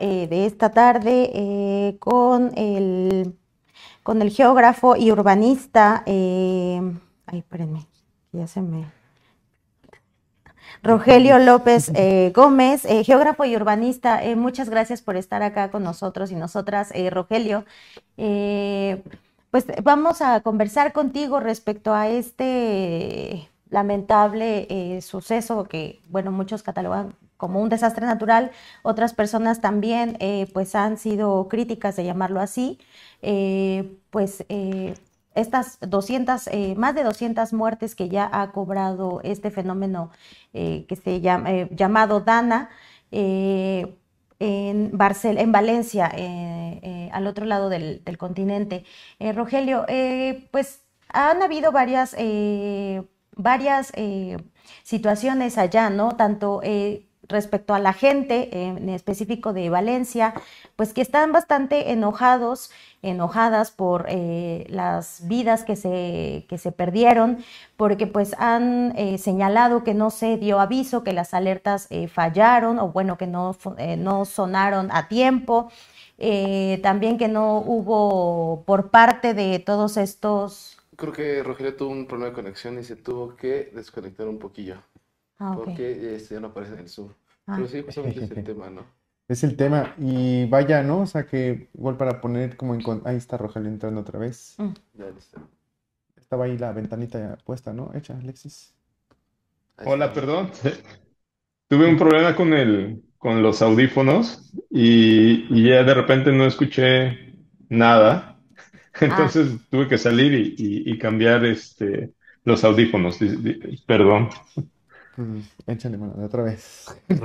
eh, de esta tarde eh, con, el, con el geógrafo y urbanista. ay, espérenme, ya se me. Rogelio López Gómez, geógrafo y urbanista. muchas gracias por estar acá con nosotros y nosotras, Rogelio. pues vamos a conversar contigo respecto a este lamentable eh, suceso que, bueno, muchos catalogan como un desastre natural, otras personas también, eh, pues han sido críticas de llamarlo así, eh, pues estas 200, más de 200 muertes que ya ha cobrado este fenómeno que se llama, llamado DANA, en, Barcel en Valencia, al otro lado del, continente. Rogelio, pues han habido varias varias eh, situaciones allá, ¿no? Tanto eh, respecto a la gente, en específico de Valencia, pues que están bastante enojados, enojadas por eh, las vidas que se, que se perdieron, porque pues han señalado que no se dio aviso, que las alertas fallaron o bueno, que no, no sonaron a tiempo. también que no hubo por parte de todos estos creo que Rogelio tuvo un problema de conexión y se tuvo que desconectar un poquillo. Ah, porque este, ya no aparece en el Zoom. Ah. Pero sí, justamente es el tema, ¿no? Es el tema. Y vaya, ¿no? O sea que igual para poner como en... Ahí está Rogelio entrando otra vez. Mm. Ya está. Estaba ahí la ventanita puesta, ¿no? Hecha, Alexis. Hola, perdón. Tuve un problema con el, con los audífonos y, y ya de repente no escuché nada. Ah. Entonces tuve que salir y, cambiar este, los audífonos. Perdón. Mm, échale mano de otra vez. Sí,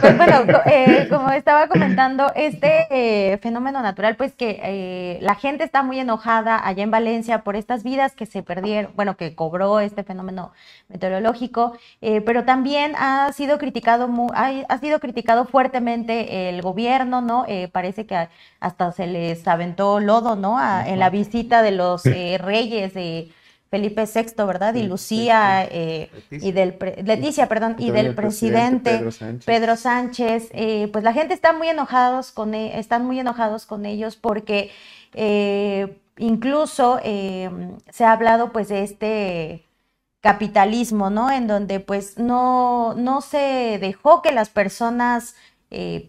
pues bueno, eh, como estaba comentando, este eh, fenómeno natural, pues que eh, la gente está muy enojada allá en Valencia por estas vidas que se perdieron, bueno, que cobró este fenómeno meteorológico, pero también ha sido criticado, ha, sido criticado fuertemente el gobierno, ¿no? parece que hasta se les aventó lodo, ¿no? en la visita de los reyes de Felipe VI, ¿verdad? y Lucía, eh, y del, Leticia, perdón, y del presidente, Pedro Sánchez. Eh, pues la gente está muy enojados con, e, están muy enojados con ellos porque eh, incluso se ha hablado pues de este capitalismo, ¿no? En donde pues no, no se dejó que las personas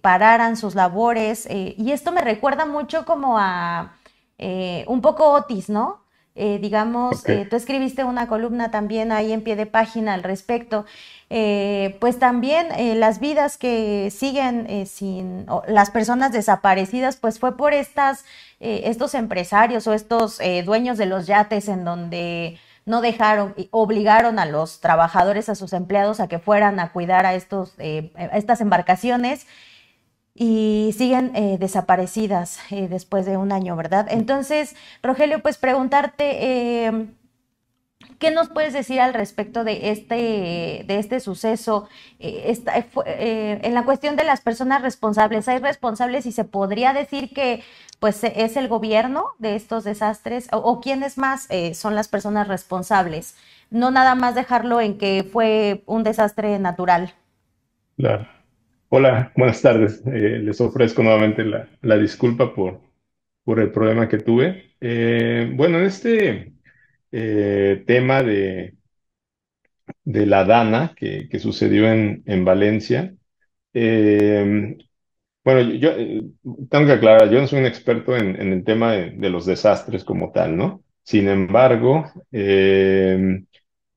pararan sus labores y esto me recuerda mucho como a un poco Otis, ¿no? Eh, digamos, eh, tú escribiste una columna también ahí en pie de página al respecto, eh, pues también las vidas que siguen sin, las personas desaparecidas, pues fue por estas, estos empresarios o estos dueños de los yates en donde no dejaron, obligaron a los trabajadores, a sus empleados a que fueran a cuidar a, estos, a estas embarcaciones y siguen eh, desaparecidas eh, después de un año, ¿verdad? Entonces, Rogelio, pues preguntarte, eh, ¿qué nos puedes decir al respecto de este, de este suceso? en la cuestión de las personas responsables, ¿hay responsables y se podría decir que pues es el gobierno de estos desastres o, o quiénes más son las personas responsables? No nada más dejarlo en que fue un desastre natural. Claro. Hola, buenas tardes. Eh, les ofrezco nuevamente la, disculpa por, el problema que tuve. Eh, bueno, en este eh, tema de, la Dana que, sucedió en, en Valencia, bueno, yo tengo que aclarar, yo no soy un experto en, el tema de, los desastres como tal, ¿no? Sin embargo,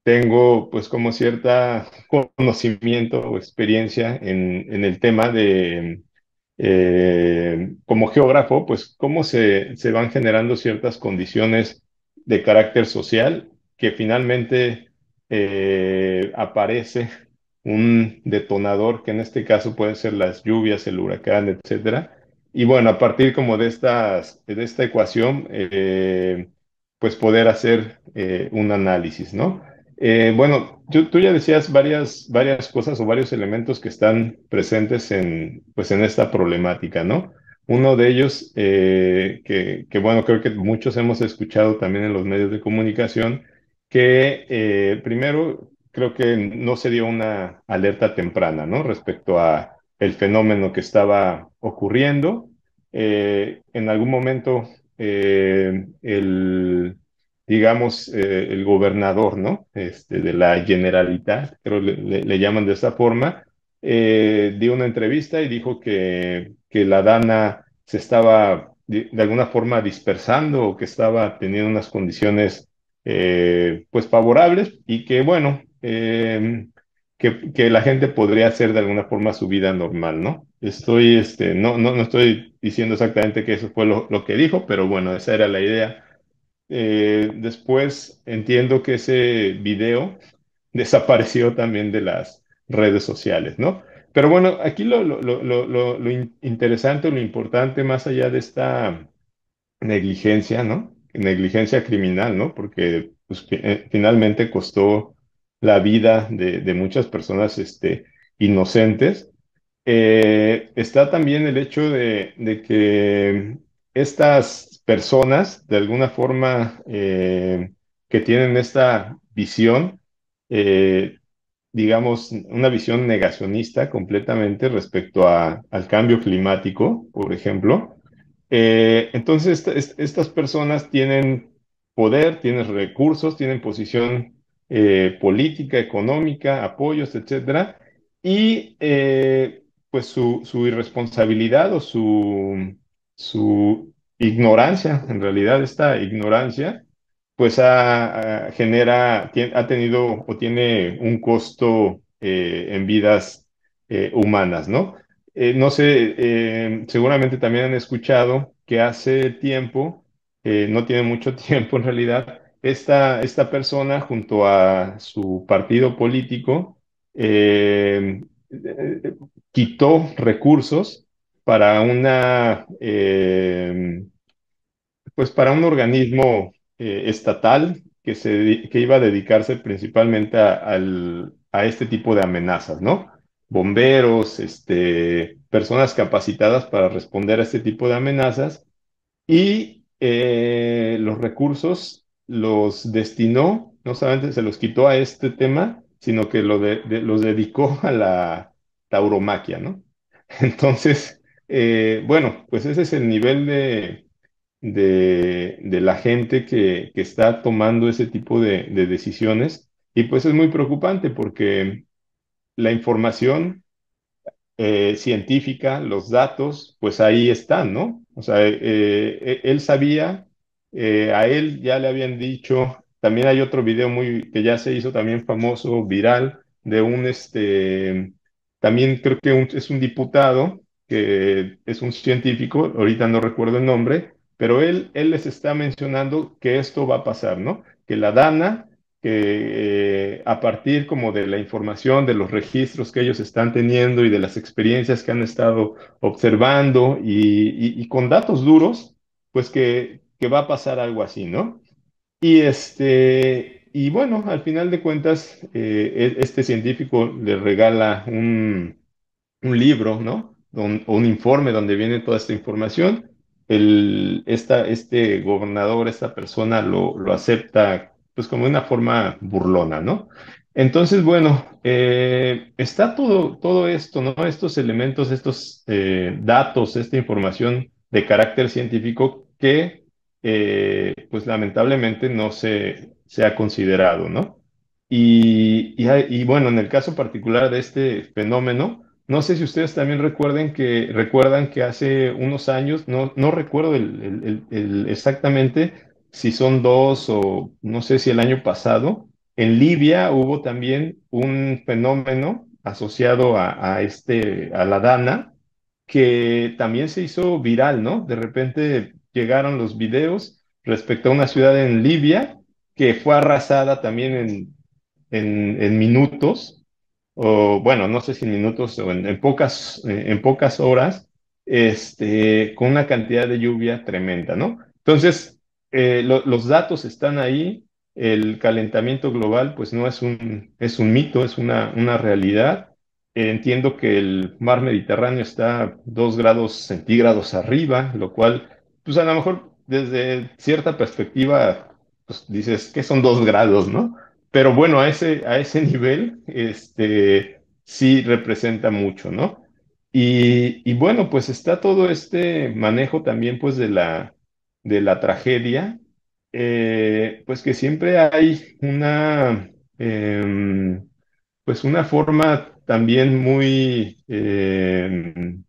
tengo pues como cierta conocimiento o experiencia en, el tema de, eh, como geógrafo, pues cómo se, se van generando ciertas condiciones de carácter social que finalmente eh, aparece un detonador que en este caso pueden ser las lluvias, el huracán, etcétera. Y bueno, a partir como de, estas, de esta ecuación, eh, pues poder hacer un análisis, ¿no? Eh, bueno, tú, ya decías varias, varias cosas o varios elementos que están presentes en, pues en esta problemática, ¿no? Uno de ellos, eh, que, bueno, creo que muchos hemos escuchado también en los medios de comunicación, que eh, primero creo que no se dio una alerta temprana, ¿no? Respecto a, el fenómeno que estaba ocurriendo. en algún momento, el, digamos, el gobernador, ¿no? Este, de la Generalitat, creo le, le llaman de esa forma, dio una entrevista y dijo que, que la Dana se estaba de, alguna forma dispersando o que estaba teniendo unas condiciones eh, pues favorables y que bueno, em, que, que, la gente podría hacer de alguna forma su vida normal, ¿no? Estoy, este, no, no, no estoy diciendo exactamente que eso fue lo, lo que dijo, pero bueno, esa era la idea. Eh, después entiendo que ese video desapareció también de las redes sociales, ¿no? Pero bueno, aquí lo, lo, lo, lo interesante, lo importante, más allá de esta negligencia, ¿no? Negligencia criminal, ¿no? Porque pues, eh, finalmente costó la vida de, muchas personas este, inocentes. Eh, está también el hecho de, que estas personas, de alguna forma, eh, que tienen esta visión, digamos, una visión negacionista completamente respecto a, al cambio climático, por ejemplo. Eh, entonces, estas personas tienen poder, tienen recursos, tienen posición eh, política, económica, apoyos, etcétera, y eh, pues su, su, irresponsabilidad o su, su ignorancia, en realidad esta ignorancia, pues ha, genera, ha tenido o tiene un costo eh, en vidas eh, humanas, ¿no? Eh, no sé, seguramente también han escuchado que hace tiempo, no tiene mucho tiempo en realidad, esta, esta persona junto a su partido político quitó recursos para una, pues para un organismo eh, estatal que, se, que iba a dedicarse principalmente a, este tipo de amenazas, ¿no? Bomberos, este, personas capacitadas para responder a este tipo de amenazas y eh, los recursos los destinó, no solamente se los quitó a este tema, sino que lo los dedicó a la tauromaquia, ¿no? Entonces, eh, bueno, pues ese es el nivel de, de, la gente que, que, está tomando ese tipo de, de, decisiones. Y pues es muy preocupante porque la información eh, científica, los datos, pues ahí están, ¿no? O sea, eh, eh, él sabía, a él ya le habían dicho, también hay otro video muy que ya se hizo también famoso, viral, de un, este, también creo que es un diputado que es un científico, ahorita no recuerdo el nombre, pero él, él les está mencionando que esto va a pasar, ¿no? Que la DANA, que eh, a partir como de la información, de los registros que ellos están teniendo y de las experiencias que han estado observando y, con datos duros, pues que, que, va a pasar algo así, ¿no? Y este, y bueno, al final de cuentas, eh, e, este científico le regala un, un libro, ¿no? Un, un informe donde viene toda esta información este gobernador, esta persona lo, lo acepta pues como una forma burlona, ¿no? Entonces, bueno, eh, está todo, todo esto, ¿no? Estos elementos, estos eh, datos, esta información de carácter científico que, eh, pues lamentablemente no se, se ha considerado, ¿no? Y, y, y, bueno, en el caso particular de este fenómeno, no sé si ustedes también recuerden que, recuerdan que hace unos años, no, no recuerdo exactamente si son dos o no sé si el año pasado, en Libia hubo también un fenómeno asociado a, este, a la Dana, que también se hizo viral, ¿no? De repente llegaron los videos respecto a una ciudad en Libia que fue arrasada también en, en minutos o bueno, no sé si en minutos o en, pocas, eh, en pocas horas, este, con una cantidad de lluvia tremenda, ¿no? Entonces, eh, los datos están ahí, el calentamiento global pues no es un, es un mito, es una, una realidad. entiendo que el mar Mediterráneo está dos grados centígrados arriba, lo cual, pues a lo mejor desde cierta perspectiva, pues dices que son dos grados, ¿no? Pero bueno, a ese, a ese nivel, este, sí representa mucho, ¿no? y, bueno, pues está todo este manejo también pues de la, de la tragedia, eh, pues que siempre hay una, em, pues una forma también muy, em,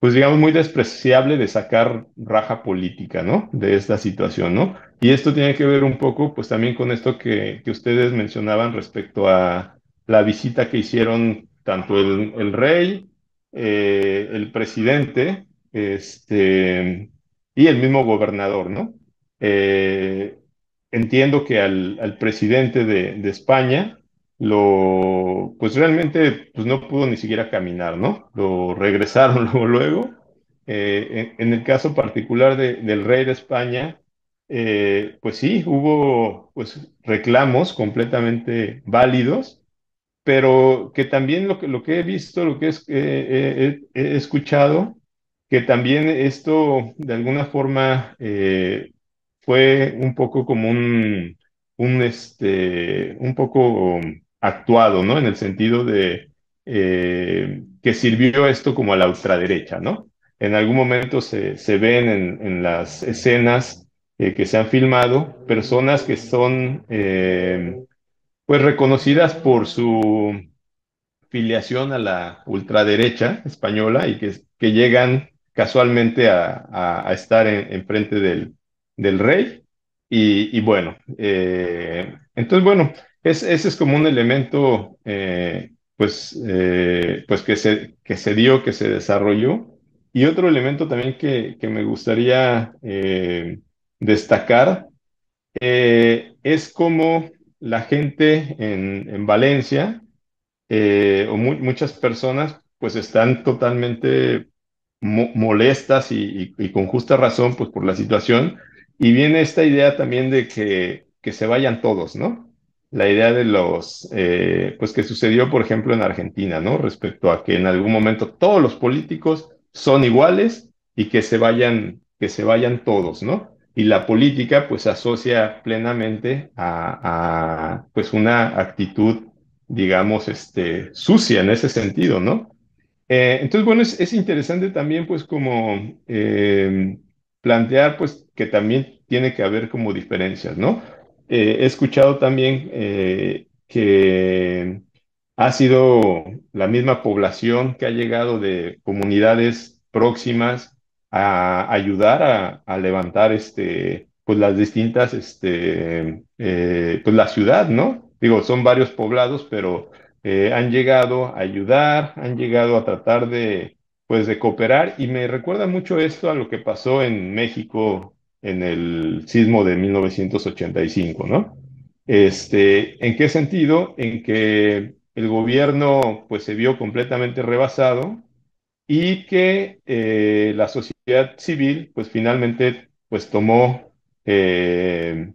pues digamos, muy despreciable de sacar raja política, ¿no? De esta situación, ¿no? Y esto tiene que ver un poco, pues también con esto que, que ustedes mencionaban respecto a la visita que hicieron tanto el, el rey, eh, el presidente, este, y el mismo gobernador, ¿no? Eh, entiendo que al, al presidente de, de España, lo, pues realmente pues no pudo ni siquiera caminar, ¿no? Lo regresaron luego, luego. Eh, en, el caso particular de, del rey de España, eh, pues sí, hubo pues reclamos completamente válidos, pero que también lo que, lo que he visto, lo que eh, he escuchado, que también esto de alguna forma fue un poco como un, un, este, un poco actuado, ¿no? En el sentido de eh, que sirvió esto como a la ultraderecha, ¿no? En algún momento se, se ven en, en, las escenas eh, que se han filmado personas que son eh, pues reconocidas por su filiación a la ultraderecha española y que, que llegan casualmente a, a, estar en, en, frente del, del rey. Y, y bueno, entonces bueno, es, ese es como un elemento, eh, pues, eh, pues que se, que se dio, que se desarrolló. Y otro elemento también que, que me gustaría eh, destacar es como la gente en, en Valencia, o mu muchas personas, pues están totalmente mo molestas y, y, y, con justa razón, pues por la situación. Y viene esta idea también de que, que se vayan todos, ¿no? La idea de los, eh, pues que sucedió, por ejemplo, en Argentina, ¿no? Respecto a que en algún momento todos los políticos son iguales y que se vayan, que se vayan todos, ¿no? Y la política, pues, asocia plenamente a, pues, una actitud, digamos, este, sucia en ese sentido, ¿no? Eh, entonces, bueno, es, es, interesante también, pues, como eh, plantear, pues, que también tiene que haber como diferencias, ¿no? Eh, he escuchado también eh, que ha sido la misma población que ha llegado de comunidades próximas a ayudar a, levantar este, pues las distintas, este, eh, pues la ciudad, ¿no? Digo, son varios poblados, pero han llegado a ayudar, han llegado a tratar de, pues de cooperar y me recuerda mucho esto a lo que pasó en México en el sismo de 1985, ¿no? Este, ¿en qué sentido? En que el gobierno pues se vio completamente rebasado y que eh, la sociedad civil pues finalmente pues tomó eh,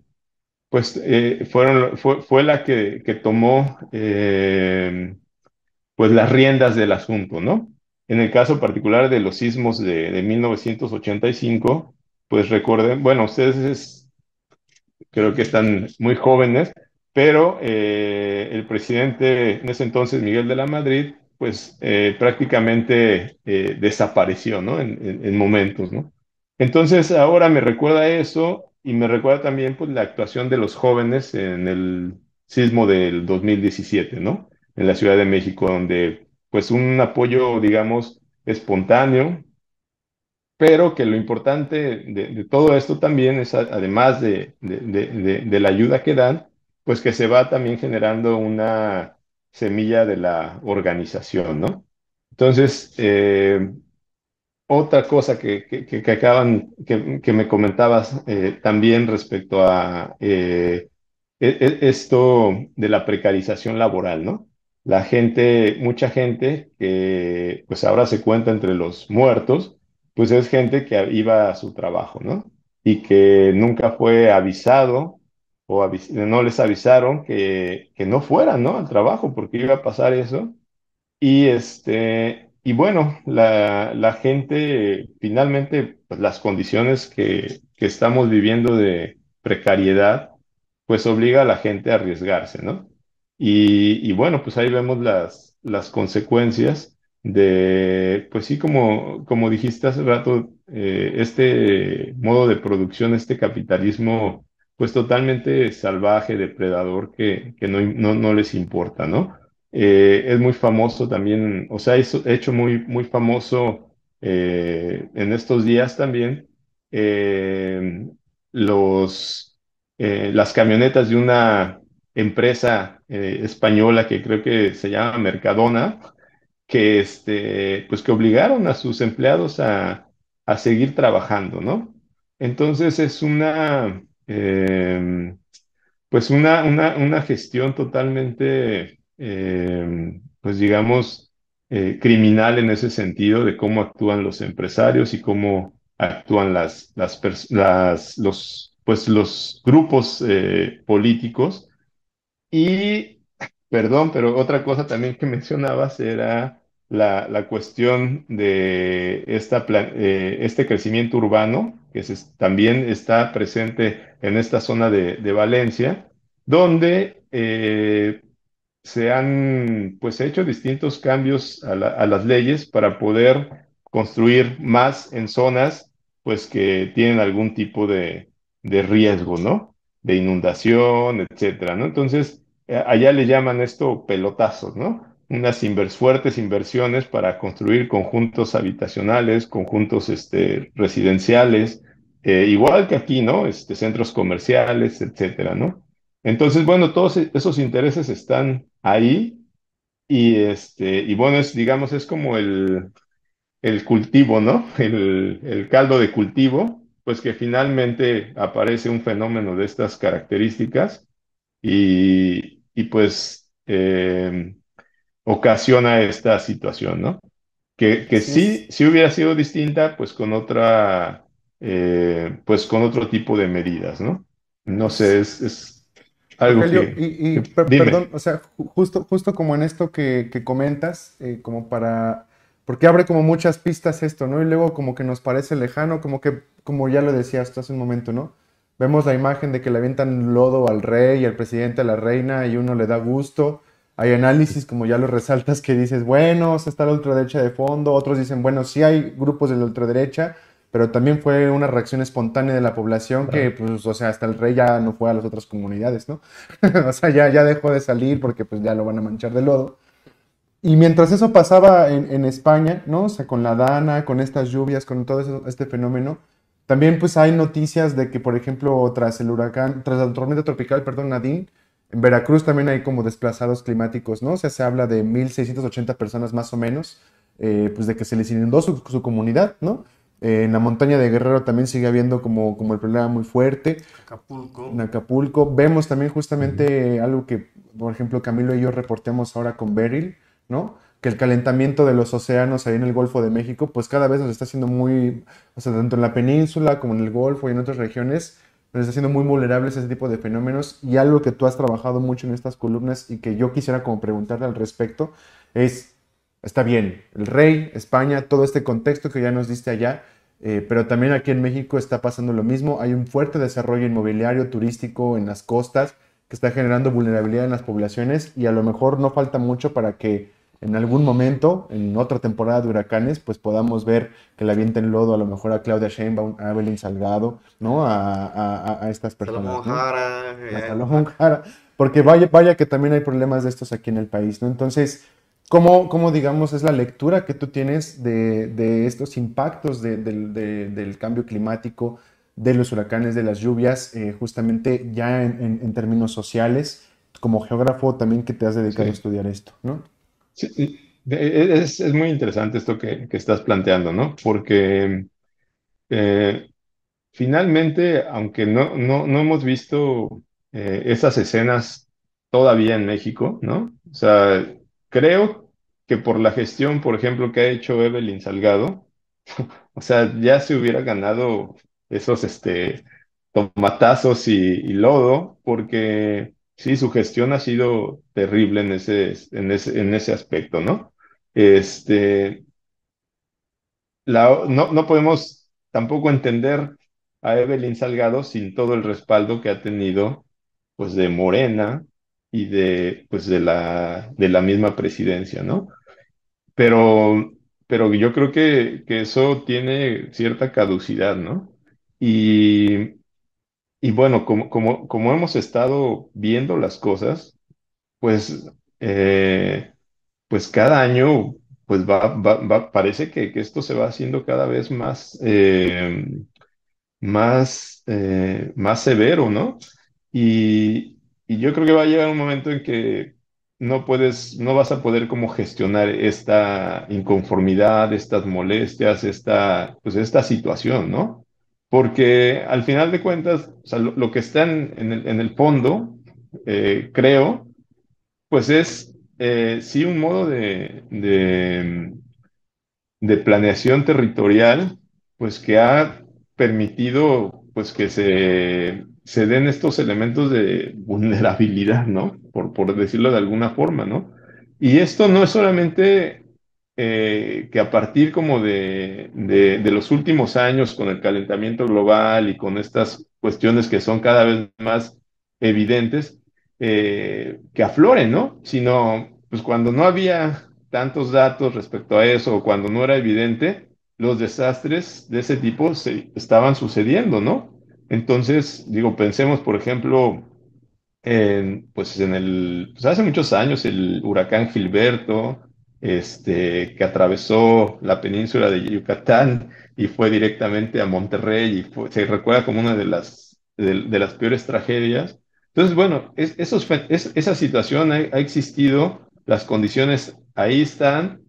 pues eh, fueron, fue, fue, la que, que tomó pues las riendas del asunto, ¿no? En el caso particular de los sismos de, de 1985, pues recuerden, bueno, ustedes creo que están muy jóvenes, pero eh, el presidente en ese entonces, Miguel de la Madrid, pues eh, prácticamente eh, desapareció, ¿no? En, en, en, momentos, ¿no? Entonces ahora me recuerda eso y me recuerda también pues la actuación de los jóvenes en el sismo del 2017, ¿no? En la Ciudad de México, donde pues un apoyo, digamos, espontáneo, pero que lo importante de, todo esto también es, además de, la ayuda que dan, pues que se va también generando una semilla de la organización, ¿no? Entonces, eh, otra cosa que, que, acaban, que, me comentabas eh, también respecto a eh, e, e, esto de la precarización laboral, ¿no? La gente, mucha gente pues ahora se cuenta entre los muertos, pues es gente que iba a su trabajo, ¿no? Y que nunca fue avisado o no les avisaron que, que no fueran, ¿no? Al trabajo porque iba a pasar eso. Y este, y bueno, la, la gente, finalmente, pues las condiciones que, que estamos viviendo de precariedad, pues obliga a la gente a arriesgarse, ¿no? Y, y bueno, pues ahí vemos las, las consecuencias de, pues sí, como, como dijiste hace rato, eh, este modo de producción, este capitalismo, pues totalmente salvaje, depredador, que, que no, no, no les importa, ¿no? Eh, es muy famoso también, o sea, es hecho muy, muy famoso eh, en estos días también los, las camionetas de una empresa española que creo que se llama Mercadona, que, este, pues que obligaron a sus empleados a, a seguir trabajando, ¿no? Entonces es una, em, pues una, una, una, gestión totalmente, em, pues digamos, eh, criminal en ese sentido de cómo actúan los empresarios y cómo actúan las, las, las los, pues los grupos eh, políticos. Y Perdón, pero otra cosa también que mencionabas era la, cuestión de esta, eh, este crecimiento urbano, que también está presente en esta zona de, Valencia, donde eh, se han pues, hecho distintos cambios a, las leyes para poder construir más en zonas pues, que tienen algún tipo de, de riesgo, ¿no? De inundación, etcétera, ¿no? Entonces, allá le llaman esto pelotazos, ¿no? Unas fuertes inversiones para construir conjuntos habitacionales, conjuntos este, residenciales, eh, igual que aquí, ¿no? Este, centros comerciales, etcétera, ¿no? Entonces, bueno, todos e-, esos intereses están ahí y, este, y bueno, es, digamos, es como el, el cultivo, ¿no? El, el caldo de cultivo, pues que finalmente aparece un fenómeno de estas características y, y pues eh, ocasiona esta situación, ¿no? Que, que sí, sí, hubiera sido distinta, pues con otra, eh, pues con otro tipo de medidas, ¿no? No sé, es, algo que... Y, perdón, o sea, justo, justo como en esto que, que comentas, eh, como para... Porque abre como muchas pistas esto, ¿no? Y luego como que nos parece lejano, como que, como ya lo decías hace un momento, ¿no? Vemos la imagen de que le avientan lodo al rey y al presidente, a la reina, y uno le da gusto. Hay análisis, como ya lo resaltas, que dices, bueno, está la ultraderecha de fondo. Otros dicen, bueno, sí hay grupos de la ultraderecha, pero también fue una reacción espontánea de la población que, pues, o sea, hasta el rey ya no fue a las otras comunidades, ¿no? o sea, ya, ya dejó de salir porque pues ya lo van a manchar de lodo. Y mientras eso pasaba en, en España, ¿no? O sea, con la Dana, con estas lluvias, con todo este fenómeno, también pues hay noticias de que, por ejemplo, tras el huracán, tras la tormenta tropical, perdón, Nadine, en Veracruz también hay como desplazados climáticos, ¿no? O sea, se habla de 1.680 personas más o menos, eh, pues de que se les inundó su, comunidad, ¿no? en la montaña de Guerrero también sigue habiendo como, como el problema muy fuerte. Acapulco. En Acapulco. Vemos también justamente algo que, por ejemplo, Camilo y yo reportemos ahora con Beryl, ¿no? Que el calentamiento de los océanos ahí en el Golfo de México, pues cada vez nos está haciendo muy, o sea, tanto en la península como en el Golfo y en otras regiones, nos está haciendo muy vulnerables a ese tipo de fenómenos. Y algo que tú has trabajado mucho en estas columnas y que yo quisiera como preguntarte al respecto es, está bien, el rey, España, todo este contexto que ya nos diste allá, eh, pero también aquí en México está pasando lo mismo. Hay un fuerte desarrollo inmobiliario, turístico en las costas que está generando vulnerabilidad en las poblaciones y a lo mejor no falta mucho para que en algún momento, en otra temporada de huracanes, pues podamos ver que le avienten lodo a lo mejor a Claudia Sheinbaum, a Evelyn Salgado, ¿no? A, a, estas personas. ¿no? Jara, porque vaya, vaya que también hay problemas de estos aquí en el país, ¿no? Entonces, ¿cómo, cómo digamos, es la lectura que tú tienes de, de estos impactos de, del cambio climático, de los huracanes, de las lluvias, eh, justamente ya en, en, términos sociales? Como geógrafo también que te has dedicado a estudiar esto, ¿no? Sí, es, es muy interesante esto que, que estás planteando, ¿no? Porque eh, finalmente, aunque no, no, no hemos visto eh, esas escenas todavía en México, ¿no? O sea, creo que por la gestión, por ejemplo, que ha hecho Evelyn Salgado, o sea, ya se hubiera ganado esos este, tomatazos y lodo, porque Sí, su gestión ha sido terrible en ese, en ese, en ese aspecto, ¿no? Este, la, no, no podemos tampoco entender a Evelyn Salgado sin todo el respaldo que ha tenido, pues, de Morena y de, pues, de la, de la misma presidencia, ¿no? pero, pero yo creo que, que eso tiene cierta caducidad, ¿no? Y, y bueno, como, como, como hemos estado viendo las cosas, pues, eh, pues cada año, pues va, va, parece que, que esto se va haciendo cada vez más, eh, más, eh, más severo, ¿no? Y, y yo creo que va a llegar un momento en que no puedes, no vas a poder como gestionar esta inconformidad, estas molestias, esta, pues esta situación, ¿no? Porque al final de cuentas, o sea, lo, que está en, en el, en el fondo, eh, creo, pues es eh, sí un modo de, de, de planeación territorial, pues que ha permitido pues que se, se den estos elementos de vulnerabilidad, ¿no? Por, por decirlo de alguna forma, ¿no? Y esto no es solamente eh, que a partir como de, de, los últimos años con el calentamiento global y con estas cuestiones que son cada vez más evidentes, eh, que afloren, ¿no? Sino, pues cuando no había tantos datos respecto a eso, cuando no era evidente, los desastres de ese tipo se estaban sucediendo, ¿no? Entonces, digo, pensemos, por ejemplo, en, pues en el, pues hace muchos años, el huracán Gilberto, este, que atravesó la península de Yucatán y fue directamente a Monterrey y fue- se recuerda como una de las, de, de las peores tragedias. Entonces, bueno, es- esos, es- esa situación ha, ha existido, las condiciones ahí están,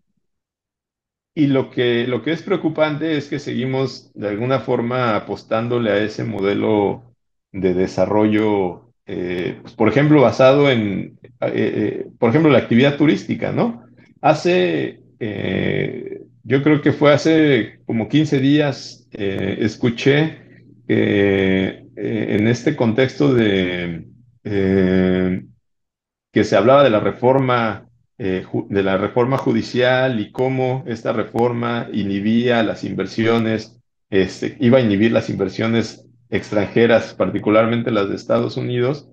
y lo que, lo que es preocupante es que seguimos de alguna forma apostándole a ese modelo de desarrollo, eh, pues, por ejemplo, basado en, eh, eh, por ejemplo, la actividad turística, ¿no? Hace, eh, yo creo que fue hace como 15 días, eh, escuché que eh, en este contexto de, eh, que se hablaba de la reforma, de la reforma judicial y cómo esta reforma inhibía las inversiones, este, iba a inhibir las inversiones extranjeras, particularmente las de Estados Unidos.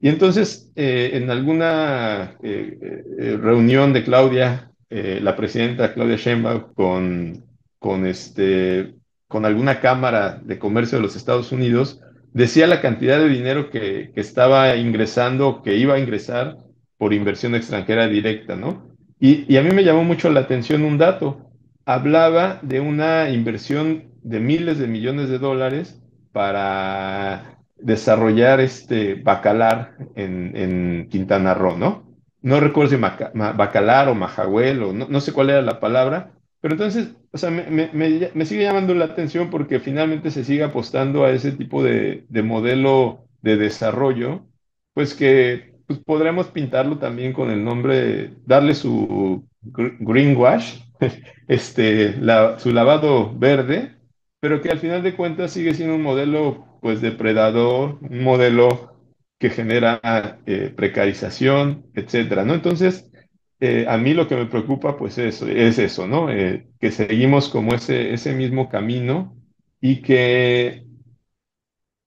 Y entonces, eh, en alguna eh, eh, reunión de Claudia, la presidenta Claudia Sheinbaum, con, con, este, con alguna cámara de comercio de los Estados Unidos, decía la cantidad de dinero que, que estaba ingresando, que iba a ingresar por inversión extranjera directa, ¿no? Y a mí me llamó mucho la atención un dato. Hablaba de una inversión de miles de millones de dólares para desarrollar este bacalar en, en Quintana Roo, ¿no? No recuerdo si maca- ma- bacalar o majahuel no, no sé cuál era la palabra, pero entonces, o sea, me, me- me- sigue llamando la atención porque finalmente se sigue apostando a ese tipo de, de modelo de desarrollo, pues que pues podremos pintarlo también con el nombre, darle su gr- greenwash, este, su lavado verde pero que al final de cuentas sigue siendo un modelo pues depredador, un modelo que genera eh, precarización, etcétera, ¿no? Entonces, eh, a mí lo que me preocupa pues es, es eso, ¿no? Eh, que seguimos como ese, ese mismo camino y que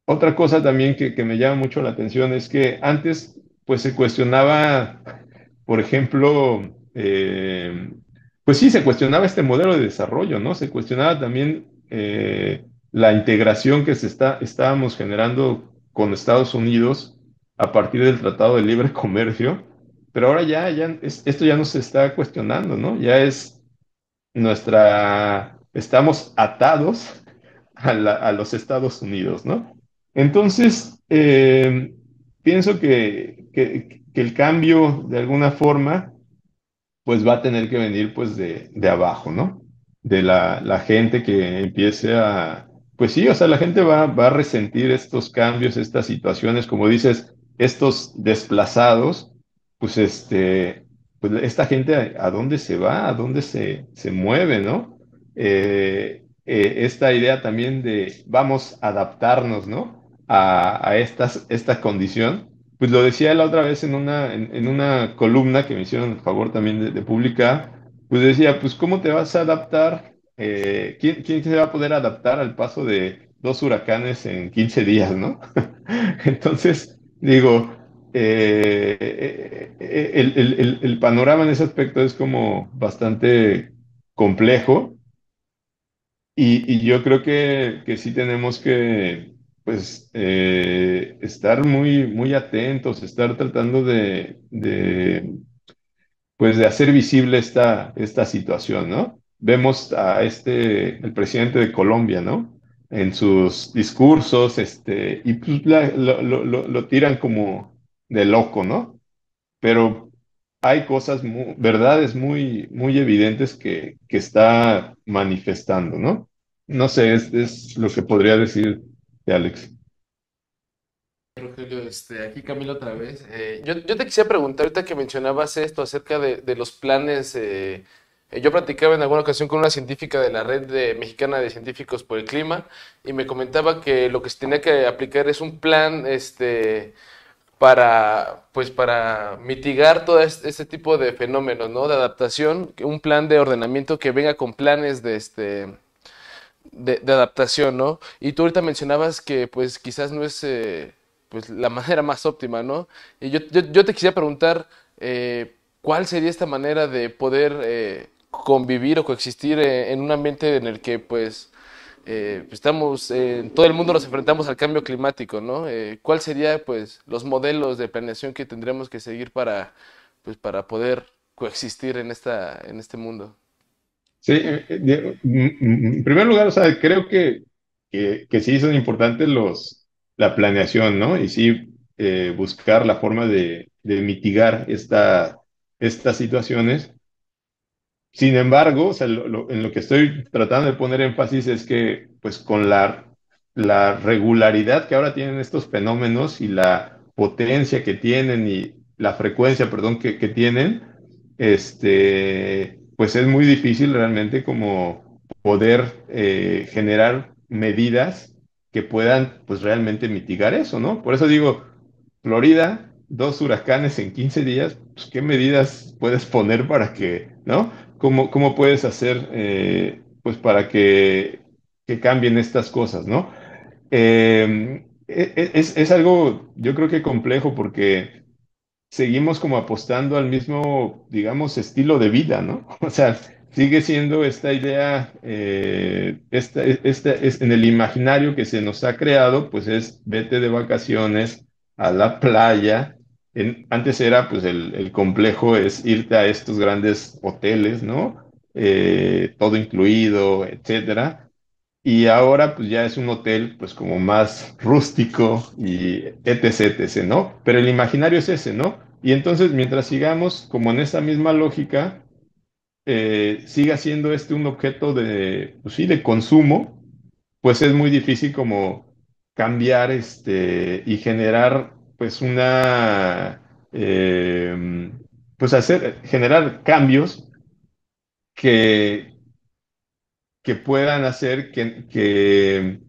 otra cosa también que, que me llama mucho la atención es que antes pues se cuestionaba por ejemplo, pues sí, se cuestionaba este modelo de desarrollo, ¿no? Se cuestionaba también eh, la integración que se está, estábamos generando con Estados Unidos a partir del Tratado de Libre Comercio, pero ahora ya, ya es- esto ya no se está cuestionando, ¿no? Ya es nuestra, estamos atados a los Estados Unidos, ¿no? Entonces, eh, pienso que, que, que el cambio de alguna forma pues va a tener que venir pues de, de abajo, ¿no? De la, la gente que empiece a, pues sí, o sea, la gente va, va a resentir estos cambios, estas situaciones, como dices, estos desplazados, pues este, pues esta gente a, dónde se va, a dónde se, se mueve, ¿no? Eh, eh, esta idea también de vamos a adaptarnos, ¿no? A, a estas, esta condición pues lo decía la otra vez en una, en una columna que me hicieron el favor también de, de publicar, pues decía, pues ¿cómo te vas a adaptar? Eh, ¿quién, quién se va a poder adaptar al paso de dos huracanes en 15 días, ¿no? Entonces, digo, eh, el, panorama en ese aspecto es como bastante complejo y, yo creo que, que, sí tenemos que pues estar muy, muy atentos, estar tratando de, de, pues de hacer visible esta, esta situación, ¿no? Vemos a este, el presidente de Colombia, ¿no? En sus discursos, este, y pues lo, lo, tiran como de loco, ¿no? Pero hay cosas, verdades muy, muy evidentes que, que está manifestando, ¿no? No sé, es, es lo que podría decir de Alex. Rogelio, este, aquí Camilo otra vez. Eh, yo, yo, te quisiera preguntar, ahorita que mencionabas esto acerca de, los planes, eh, eh, yo platicaba en alguna ocasión con una científica de la red mexicana de científicos por el clima y me comentaba que lo que se tenía que aplicar es un plan este, para, pues, para mitigar todo este, tipo de fenómenos, ¿no? De adaptación, un plan de ordenamiento que venga con planes de este... De adaptación, ¿no? Y tú ahorita mencionabas que pues quizás no es pues la manera más óptima, ¿no? Y yo, yo, te quisiera preguntar, eh, ¿cuál sería esta manera de poder eh, convivir o coexistir eh, en un ambiente en el que, pues, estamos, en todo el mundo nos enfrentamos al cambio climático, ¿no? ¿Cuál sería, pues, los modelos de planeación que tendremos que seguir para, pues, para poder coexistir en, esta, en este mundo? Sí, en primer lugar, o sea, creo que, que sí son importantes los, la planeación, ¿no? Y sí eh, buscar la forma de, mitigar esta, estas situaciones. Sin embargo, en lo que estoy tratando de poner énfasis es que, pues, con la, la regularidad que ahora tienen estos fenómenos y la potencia que tienen y la frecuencia, perdón, que, que tienen, este, pues es muy difícil realmente como poder eh, generar medidas que puedan pues realmente mitigar eso, ¿no? Por eso digo, Florida, dos huracanes en 15 días, pues, ¿qué medidas puedes poner para que, ¿no? ¿Cómo, cómo puedes hacer eh, pues para que, que, cambien estas cosas, ¿no? Eh, e, e, es, es algo, yo creo que complejo porque seguimos como apostando al mismo, digamos, estilo de vida, ¿no? O sea, sigue siendo esta idea, eh, esta, esta, es, en el imaginario que se nos ha creado, pues es vete de vacaciones a la playa. En, antes era, pues el, el, complejo es irte a estos grandes hoteles, ¿no? Eh, todo incluido, etcétera. Y ahora, pues ya es un hotel, pues como más rústico y etc, etc, ¿no? Pero el imaginario es ese, ¿no? Y entonces, mientras sigamos como en esa misma lógica, eh, siga siendo este un objeto de, pues sí, de consumo, pues es muy difícil como cambiar este, y generar pues una, em, pues hacer, generar cambios que, que puedan hacer que, que,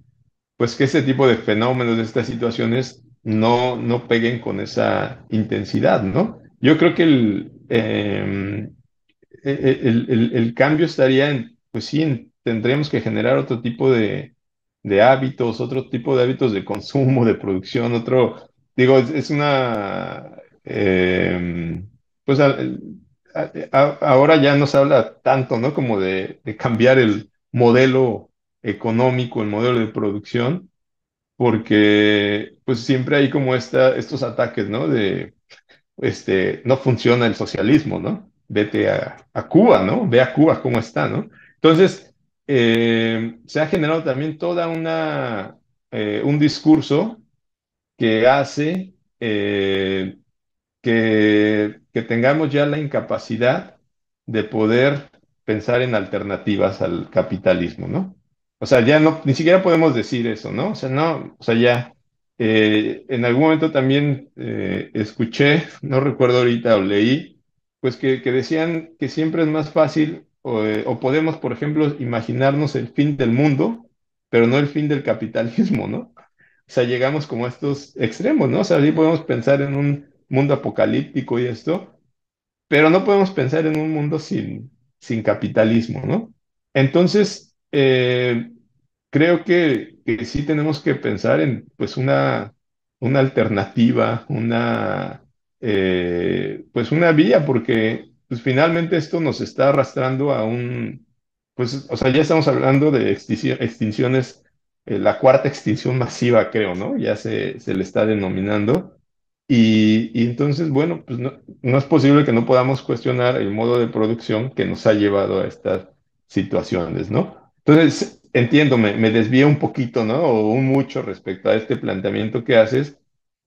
pues que ese tipo de fenómenos, de estas situaciones, no, no peguen con esa intensidad, ¿no? Yo creo que el, em, el, el, cambio estaría en, pues sí, tendríamos que generar otro tipo de, de, hábitos, otro tipo de hábitos de consumo, de producción, otro, digo, es, una, em, pues ahora ya no se habla tanto, ¿no? Como de, de cambiar el modelo económico, el modelo de producción, porque pues siempre hay como esta, estos ataques, ¿no? De, este, no funciona el socialismo, ¿no? Vete a, Cuba, ¿no? Ve a Cuba cómo está, ¿no? Entonces, eh, se ha generado también toda una, eh, un discurso que hace eh, que, que tengamos ya la incapacidad de poder pensar en alternativas al capitalismo, ¿no? O sea, ya no, ni siquiera podemos decir eso, ¿no? O sea, no, o sea, ya, en algún momento también escuché, no recuerdo ahorita o leí, pues que, decían que siempre es más fácil eh, o, podemos, por ejemplo, imaginarnos el fin del mundo, pero no el fin del capitalismo, ¿no? O sea, llegamos como a estos extremos, ¿no? O sea, sí podemos pensar en un mundo apocalíptico y esto, pero no podemos pensar en un mundo sin, sin capitalismo, ¿no? Entonces, eh, creo que, que, sí tenemos que pensar en, pues, una una alternativa, una, eh, pues una vía, porque pues finalmente esto nos está arrastrando a un, pues, o sea, ya estamos hablando de extincio- extinciones, eh, la cuarta extinción masiva, creo, ¿no? Ya se, se le está denominando. Y, y entonces, bueno, pues no, no es posible que no podamos cuestionar el modo de producción que nos ha llevado a estas situaciones, ¿no? Entonces, entiendo, me, me desvío un poquito, ¿no? O un mucho respecto a este planteamiento que haces,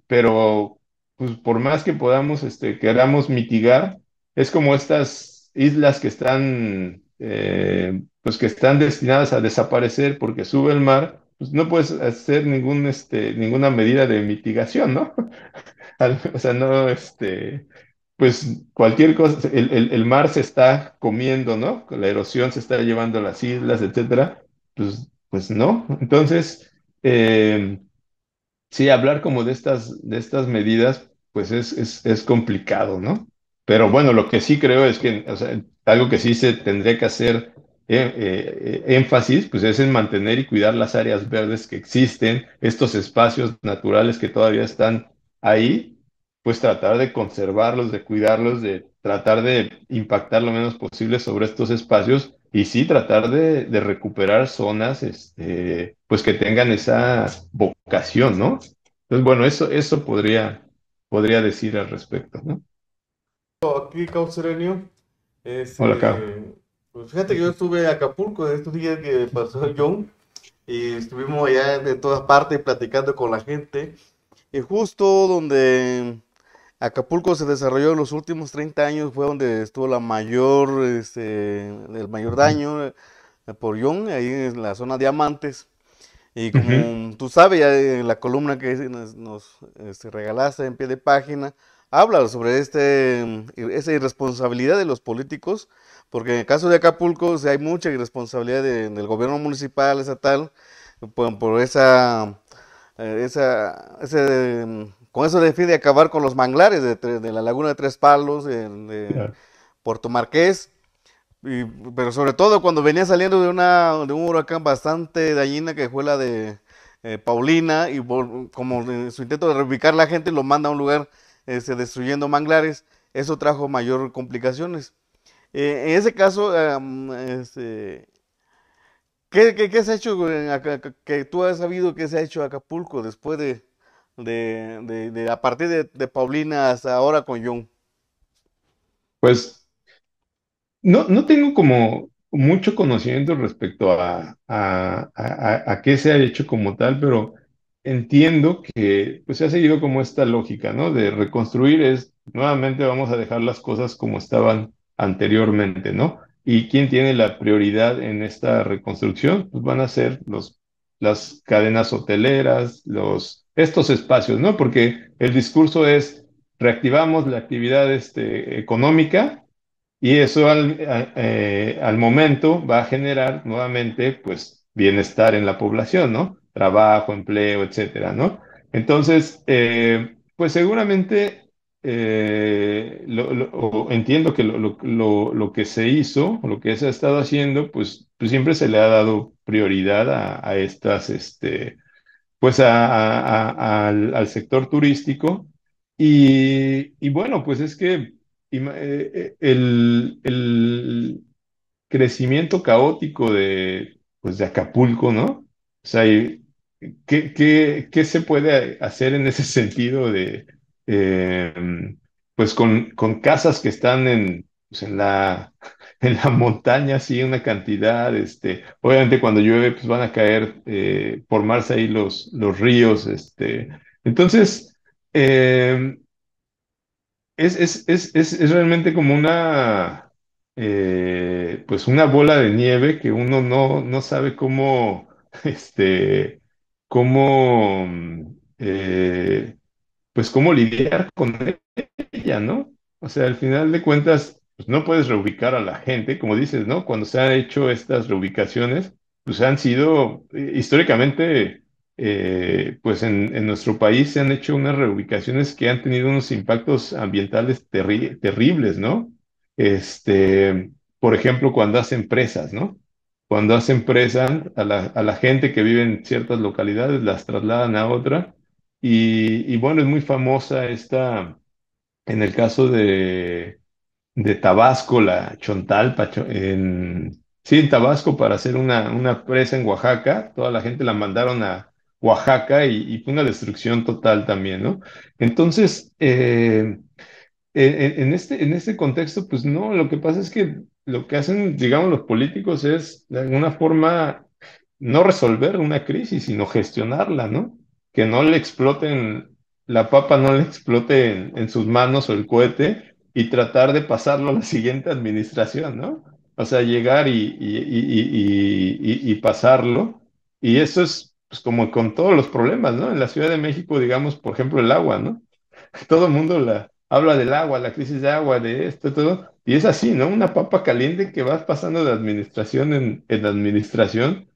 pero pues por más que podamos, este, queramos mitigar, es como estas islas que están, eh, pues que están destinadas a desaparecer porque sube el mar, pues no puedes hacer ningún, este, ninguna medida de mitigación, ¿no? O sea, no, este, pues cualquier cosa, el, el- el mar se está comiendo, ¿no? La erosión se está llevando a las islas, etcétera. Pues, pues no. Entonces, eh, Sí, hablar como de estas, de estas medidas, pues es, es, es complicado, ¿no? Pero bueno, lo que sí creo es que, o sea, algo que sí se tendría que hacer eh, eh, eh, énfasis, pues es en mantener y cuidar las áreas verdes que existen, estos espacios naturales que todavía están ahí, pues tratar de conservarlos, de cuidarlos, de tratar de impactar lo menos posible sobre estos espacios y sí tratar de, de recuperar zonas, este, pues que tengan esa vocación, ¿no? Entonces, bueno, eso, eso podría, podría decir al respecto, ¿no? Aquí, Cabo Serenio. Hola, Cabo. Este, pues fíjate que yo estuve en Acapulco estos días que pasó John y estuvimos allá de todas partes platicando con la gente. Y justo donde Acapulco se desarrolló en los últimos 30 años fue donde estuvo la mayor, este, el mayor daño eh, por John, ahí en la zona Diamantes. Y como tú sabes, ya en la columna que nos, nos, este, regalaste en pie de página, habla sobre este, mm, esa irresponsabilidad de los políticos, porque en el caso de Acapulco o sea, hay mucha irresponsabilidad de- del gobierno municipal, estatal, por, por esa, eh, esa, ese, mm, con eso decide acabar con los manglares de, de la laguna de Tres Palos, de, de. Puerto Marqués, y- pero sobre todo cuando venía saliendo de una de un huracán bastante dañina que fue la de eh, Paulina y vol- como en su intento de reubicar la gente lo manda a un lugar este, destruyendo manglares, eso trajo mayor complicaciones. Eh, en ese caso, este, ¿qué, qué- qué se ha hecho en Aca- que tú has sabido que se ha hecho en Acapulco después de, de, de- de- a partir de, de Paulina hasta ahora con John? Pues No, no tengo como mucho conocimiento respecto a, a, a- a qué se ha hecho como tal, pero entiendo que pues, se ha seguido como esta lógica, ¿no? De reconstruir es, nuevamente vamos a dejar las cosas como estaban anteriormente, ¿no? ¿Y quién tiene la prioridad en esta reconstrucción? Pues van a ser los, las cadenas hoteleras, los, estos espacios, ¿no? Porque el discurso es, reactivamos la actividad este, económica y eso eh, al momento va a generar nuevamente, pues, bienestar en la población, ¿no? Trabajo, empleo, etcétera, ¿no? Entonces, eh, pues seguramente eh, entiendo que lo, que se hizo, lo que se ha estado haciendo, pues, pues siempre se le ha dado prioridad a, a estas, este, pues a- al, sector turístico. Y, y bueno, pues es que eh, eh, el, el crecimiento caótico de, pues de Acapulco, ¿no? O sea, ¿qué, qué- qué se puede hacer en ese sentido de, eh, pues con, con casas que están en, pues en la, en la montaña, sí, una cantidad, este, obviamente cuando llueve, pues van a caer, eh, formarse ahí los, los ríos, este, entonces, eh, es, es, es, es, realmente como una, eh, pues una bola de nieve que uno no, no sabe cómo, este, cómo, eh, pues cómo lidiar con ella, ¿no? O sea, al final de cuentas, pues no puedes reubicar a la gente, como dices, ¿no? Cuando se han hecho estas reubicaciones, pues han sido eh, históricamente, eh, pues en, en nuestro país se han hecho unas reubicaciones que han tenido unos impactos ambientales terri- terribles, ¿no? Este, por ejemplo, cuando hacen presas, ¿no? Cuando hacen presa a la, a la gente que vive en ciertas localidades, las trasladan a otra Y, y bueno, es muy famosa esta, en el caso de, de Tabasco, la Chontalpa, cho- en, sí, en Tabasco para hacer una, una presa en Oaxaca, toda la gente la mandaron a Oaxaca y, fue una destrucción total también, ¿no? Entonces, eh, en este, en este contexto, pues no, lo que pasa es que lo que hacen, digamos, los políticos es de alguna forma no resolver una crisis, sino gestionarla, ¿no? Que no le exploten, la papa no le explote en, en sus manos o el cohete y tratar de pasarlo a la siguiente administración, ¿no? O sea, llegar y, y, y, pasarlo. Y eso es pues, como con todos los problemas, ¿no? En la Ciudad de México, digamos, por ejemplo, el agua, ¿no? todo el mundo la, habla del agua, la crisis de agua, de esto, todo, y es así, ¿no? Una papa caliente que vas pasando de administración en, en administración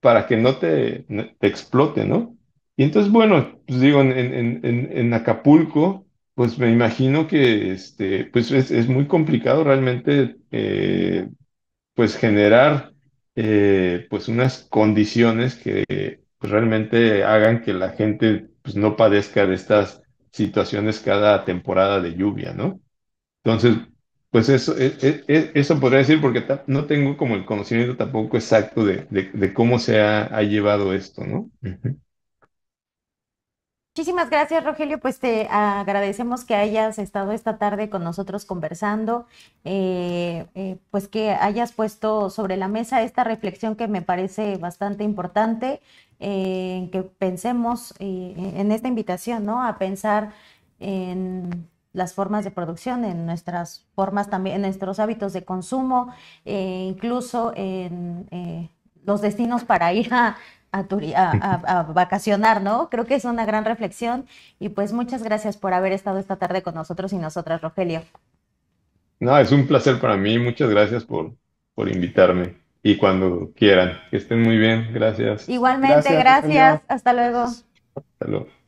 para que no te, te explote, ¿no? Y entonces, bueno, pues digo, en, en, en Acapulco, pues me imagino que este, pues es, es muy complicado realmente eh, pues generar eh, pues unas condiciones que pues, realmente hagan que la gente pues no padezca de estas situaciones cada temporada de lluvia, ¿no? Entonces, pues eso, e- e- e- eso podría decir porque no tengo como el conocimiento tampoco exacto de, cómo se ha, llevado esto, ¿no? Ujú. Muchísimas gracias, Rogelio. Pues te agradecemos que hayas estado esta tarde con nosotros conversando, eh, eh, pues que hayas puesto sobre la mesa esta reflexión que me parece bastante importante, eh, que pensemos eh, en esta invitación, ¿no? A pensar en las formas de producción, en nuestras formas también, en nuestros hábitos de consumo, incluso en los destinos para ir a a, a- a- a vacacionar, ¿no? Creo que es una gran reflexión y pues muchas gracias por haber estado esta tarde con nosotros y nosotras, Rogelio. No, es un placer para mí. Muchas gracias por, por invitarme. Y cuando quieran, que estén muy bien. Gracias. Igualmente, Gracias, gracias. Hasta luego. Hasta luego.